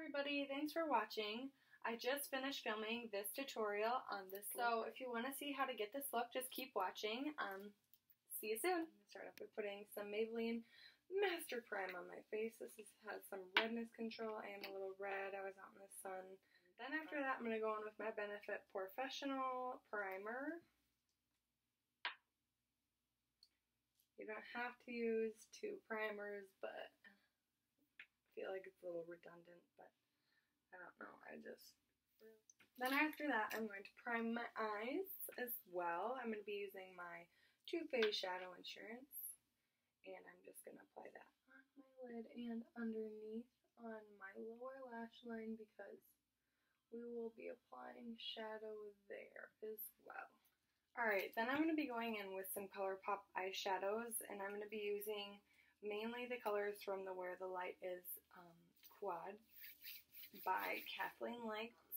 everybody, thanks for watching. I just finished filming this tutorial on this So if you want to see how to get this look, just keep watching. Um, see you soon. I'm going to start off with putting some Maybelline Master Prime on my face. This is, has some redness control. I am a little red. I was out in the sun. Then after that, I'm going to go on with my Benefit POREfessional Primer. You don't have to use two primers, but feel like it's a little redundant, but I don't know. I just. Then after that, I'm going to prime my eyes as well. I'm going to be using my Too Faced Shadow Insurance. And I'm just going to apply that on my lid and underneath on my lower lash line because we will be applying shadow there as well. Alright, then I'm going to be going in with some ColourPop eyeshadows and I'm going to be using mainly the colors from the Where the Light Is quad by Kathleen Lights.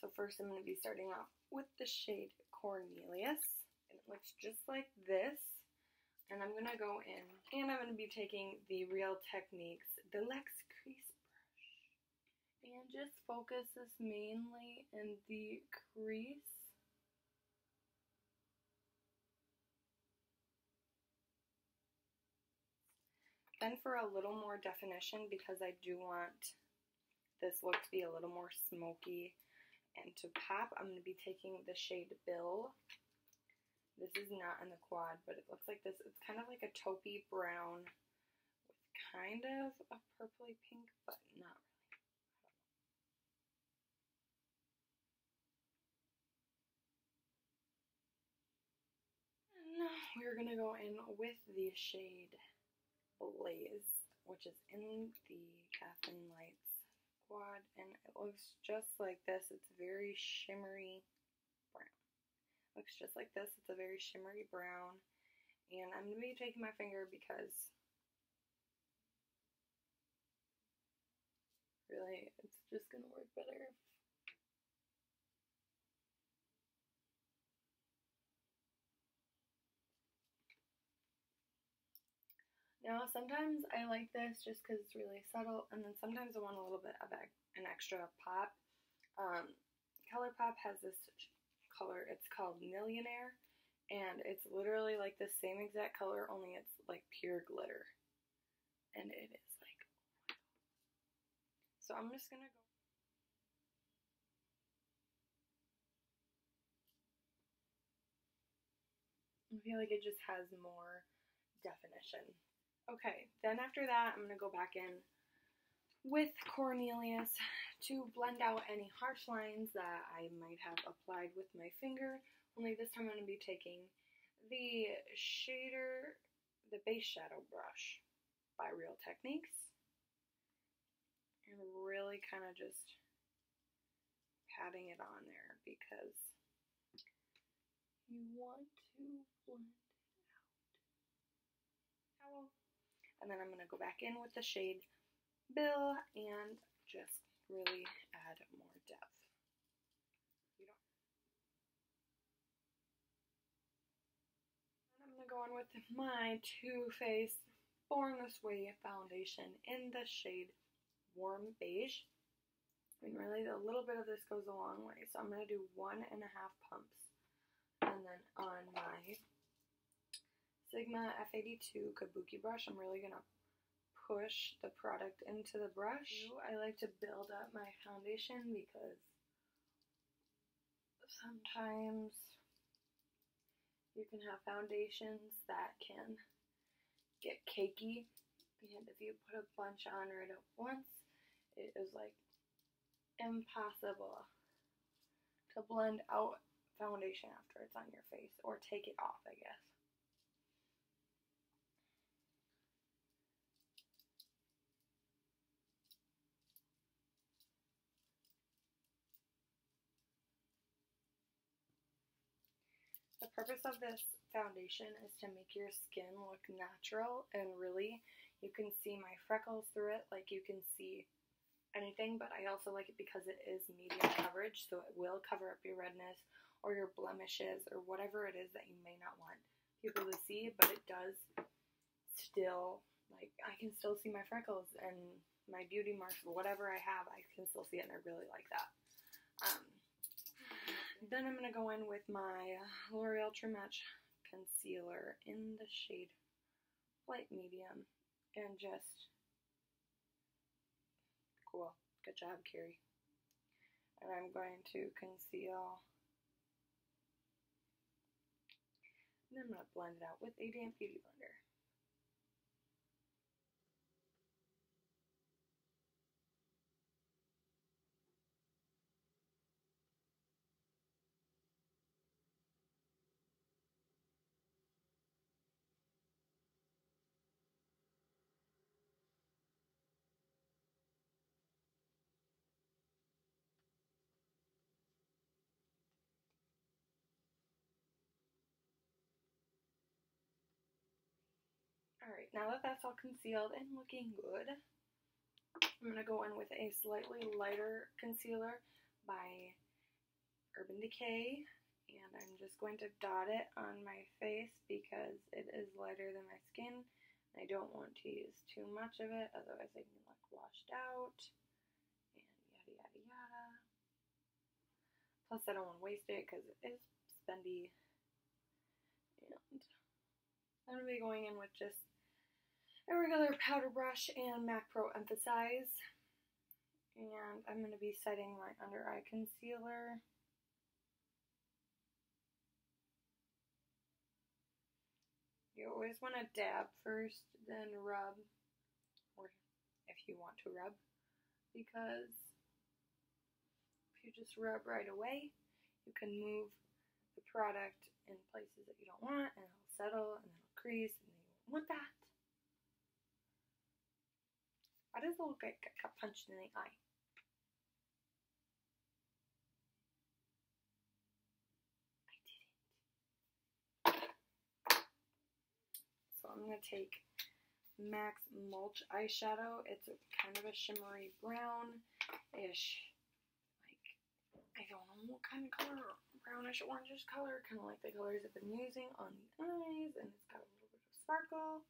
So first I'm going to be starting off with the shade Cornelious. And it looks just like this. And I'm going to go in and I'm going to be taking the Real Techniques Deluxe Crease Brush. And just focus this mainly in the crease For a little more definition, because I do want this look to be a little more smoky and to pop, I'm going to be taking the shade Bill. This is not in the quad, but it looks like this. It's kind of like a taupey brown with kind of a purpley pink, but not really. We're going to go in with the shade Blaze, which is in the Kathleen Lights quad, and it looks just like this. It's very shimmery brown. Looks just like this. It's a very shimmery brown, and I'm going to be taking my finger because really it's just going to work better Now, sometimes I like this just because it's really subtle, and then sometimes I want a little bit of an extra pop. Um, ColourPop has this color, it's called Nillionaire, and it's literally like the same exact color, only it's like pure glitter. And it is like, so I'm just gonna go. I feel like it just has more definition. Okay, then after that, I'm going to go back in with Cornelious to blend out any harsh lines that I might have applied with my finger. Only this time I'm going to be taking the shader, the base shadow brush by Real Techniques. And really kind of just patting it on there because you want to blend it out. Towel. And then I'm going to go back in with the shade Bill and just really add more depth. I'm going to go in with my Too Faced Born This Way foundation in the shade Warm Beige. And really, a little bit of this goes a long way. So I'm going to do one and a half pumps. And then on my Sigma F82 Kabuki brush. I'm really going to push the product into the brush. I like to build up my foundation because sometimes you can have foundations that can get cakey and if you put a bunch on right at once it is like impossible to blend out foundation after it's on your face or take it off I guess. The purpose of this foundation is to make your skin look natural and really you can see my freckles through it like you can see anything but I also like it because it is medium coverage so it will cover up your redness or your blemishes or whatever it is that you may not want people to see but it does still like I can still see my freckles and my beauty marks whatever I have, I can still see it and I really like that. Then I'm going to go in with my L'Oreal True Match Concealer in the shade Light Medium and just, cool, good job Kerri. And I'm going to conceal, and I'm going to blend it out with a damp beauty blender. Alright, now that that's all concealed and looking good, I'm going to go in with a slightly lighter concealer by Urban Decay. And I'm just going to dot it on my face because it is lighter than my skin. I don't want to use too much of it, otherwise I can look washed out. And yada yada yada. Plus I don't want to waste it because it is spendy. And I'm going to be going in with just a regular powder brush and MAC Pro Emphasize. And I'm going to be setting my under eye concealer. You always want to dab first, then rub, or if you want to rub, because if you just rub right away, you can move the product in places that you don't want, and it'll settle, and it'll crease, and you don't want that. Look like I got punched in the eye? I didn't. So I'm going to take MAC's Mulch eyeshadow. It's kind of a shimmery brown-ish, like, I don't know what kind of color, brownish orangish color, kind of like the colors I've been using on the eyes, and it's got a little bit of sparkle.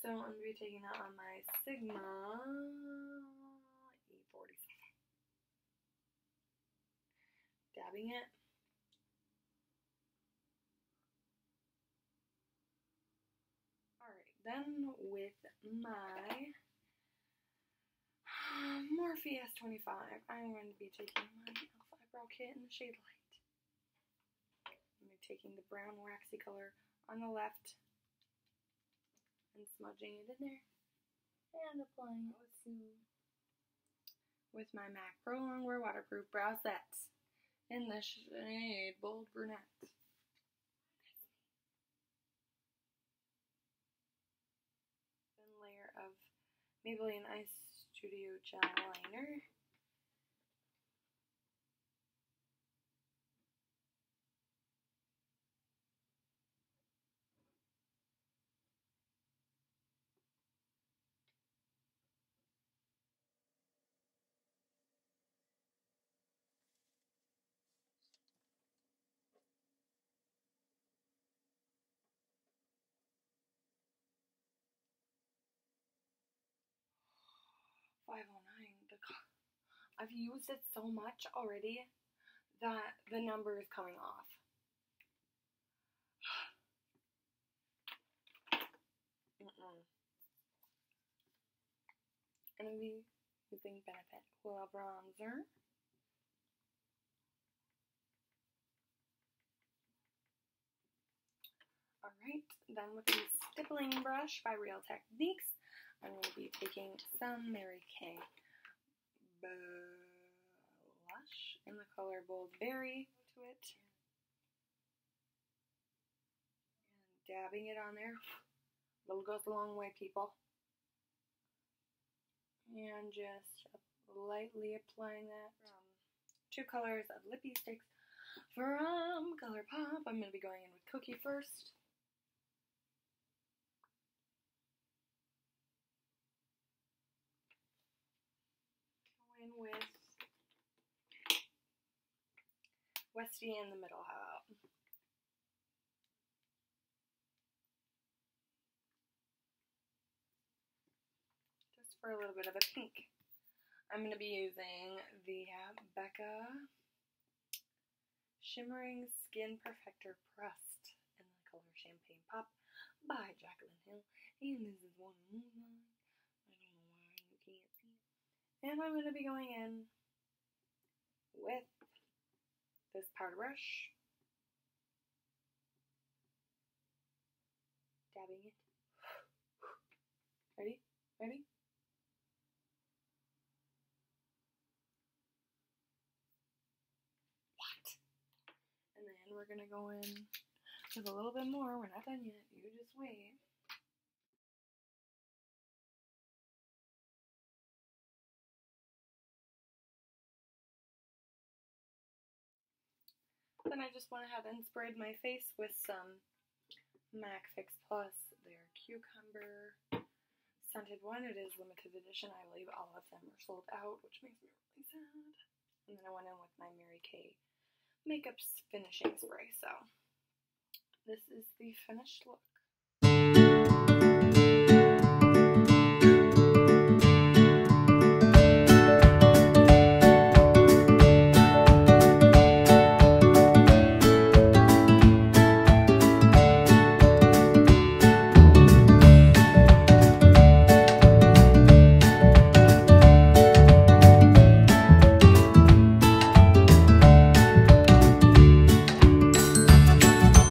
So I'm going to be taking that on my Sigma E47. Dabbing it. Alright, then with my Morphe S25, I'm going to be taking my e.l.f. Eyebrow Kit in the shade Light. I'm taking the brown waxy color on the left and smudging it in there and applying it with my MAC Pro Longwear Waterproof Brow Sets in the shade Bold Brunette. Thin layer of Maybelline Ice Studio Gel Liner. Five oh nine. The I've used it so much already that the number is coming off. Mm-mm. And I'll using Benefit Hoola Bronzer. Alright, then with the stippling brush by Real Techniques, I'm going to be taking some Mary Kay blush in the color Bold Berry to it. And dabbing it on there. Little goes a long way, people. And just lightly applying that from two colors of Lippie Stix from ColourPop. I'm going to be going in with Cookie first. Going with Westie in the middle, how about? Just for a little bit of a pink. I'm going to be using the Becca Shimmering Skin Perfector Pressed in the color Champagne Pop by Jacqueline Hill. And this is one of mine. I don't know why you can't see it. And I'm going to be going in with this powder brush. Dabbing it. Ready? Ready? What? And then we're gonna go in with a little bit more. We're not done yet. You just wait. Then I just went ahead and sprayed my face with some MAC Fix Plus, their cucumber scented one. It is limited edition. I believe all of them are sold out, which makes me really sad. And then I went in with my Mary Kay makeup finishing spray. So this is the finished look.